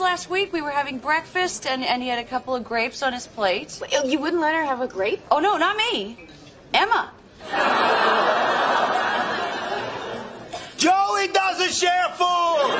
last week. We were having breakfast, and, and he had a couple of grapes on his plate. Oh, you wouldn't let her have a grape? Oh, no, not me. Emma. Joey doesn't share food!